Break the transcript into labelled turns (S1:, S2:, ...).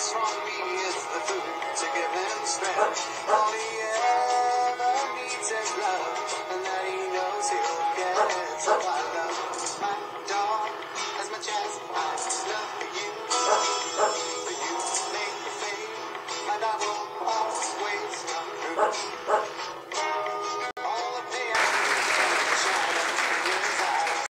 S1: What's from is the food to give him strength. All he ever needs is love, and that he knows he'll get. So I love my dog as much as I love you. For you, baby, my dog will